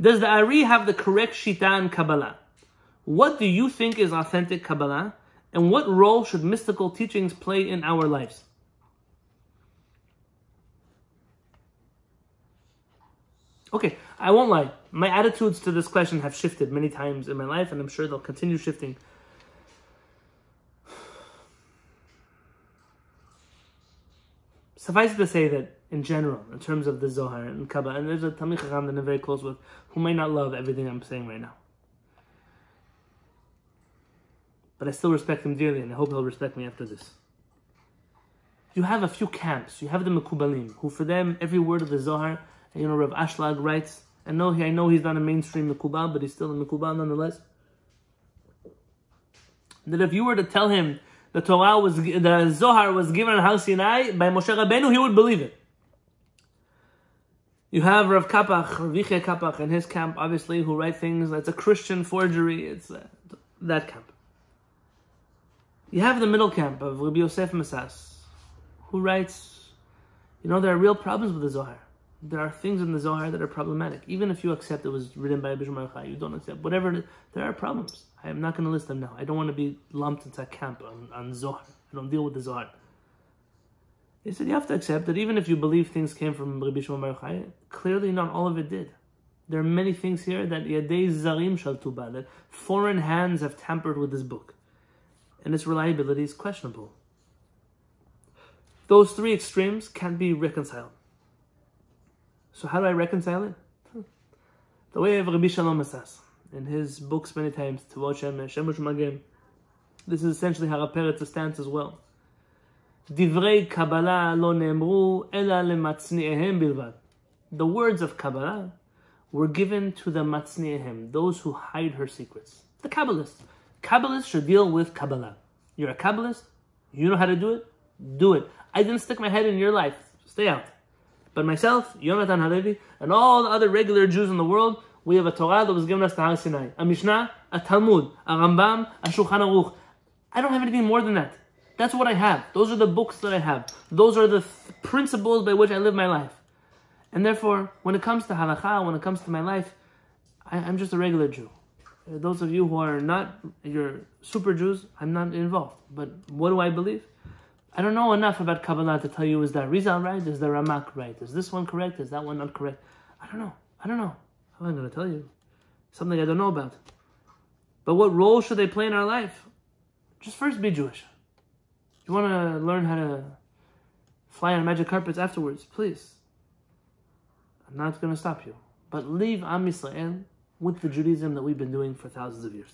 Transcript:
Does the Ari have the correct Shita in Kabbalah? What do you think is authentic Kabbalah? And what role should mystical teachings play in our lives? Okay, I won't lie. My attitudes to this question have shifted many times in my life, and I'm sure they'll continue shifting. Suffice it to say that, in general, in terms of the Zohar and Kabbalah, and there's a Talmid Chacham that I'm very close with who may not love everything I'm saying right now. But I still respect him dearly, and I hope he'll respect me after this. You have a few camps. You have the Mekubalim, who for them, every word of the Zohar, you know, Rav Ashlag writes, I know, I know he's not a mainstream Mekubal, but he's still a Mekubal nonetheless. That if you were to tell him the Torah was, the Zohar was given on Har Sinai by Moshe Rabbeinu, he would believe it. You have Rav Kapach, Rav Kapach, and his camp, obviously, who write things that's a Christian forgery. It's uh, that camp. You have the middle camp of Rabbi Yosef Masas, who writes, you know, there are real problems with the Zohar. There are things in the Zohar that are problematic. Even if you accept it was written by Abishur Marachai, you don't accept whatever there are problems. I am not going to list them now. I don't want to be lumped into a camp on, on Zohar. I don't deal with the Zohar. They said you have to accept that even if you believe things came from Rabbi Shimon Bar Yochai, clearly not all of it did. There are many things here that Yadei Zarim Shal Tuba, that foreign hands have tampered with this book. And its reliability is questionable. Those three extremes can't be reconciled. So how do I reconcile it? The way of Rabbi Shalom Masas in his books many times, Tevuot Shemesh, Shemush Magen. This is essentially how stands as well. Divrei Kabbalah lo ne'emru ela lematzni'ehem bilvad. The words of Kabbalah were given to the matzni'ehem, those who hide her secrets. The Kabbalists. Kabbalists should deal with Kabbalah. You're a Kabbalist, you know how to do it, do it. I didn't stick my head in your life, stay out. But myself, Yonatan Halevy, and all the other regular Jews in the world, we have a Torah that was given us to Har Sinai, a Mishnah, a Talmud, a Rambam, a Shulchan Aruch. I don't have anything more than that. That's what I have. Those are the books that I have. Those are the th- principles by which I live my life. And therefore, when it comes to halakha, when it comes to my life, I, I'm just a regular Jew. Uh, those of you who are not, you're super Jews, I'm not involved. But what do I believe? I don't know enough about Kabbalah to tell you is that Rizal right? Is the Ramak right? Is this one correct? Is that one not correct? I don't know. I don't know. How am I going to tell you? Something I don't know about. But what role should they play in our life? Just first be Jewish. You want to learn how to fly on magic carpets afterwards, please. I'm not going to stop you. But leave Am Yisrael with the Judaism that we've been doing for thousands of years.